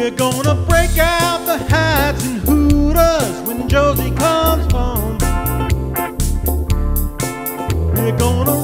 We're gonna break out the hats and hooters when Josie comes home. We're gonna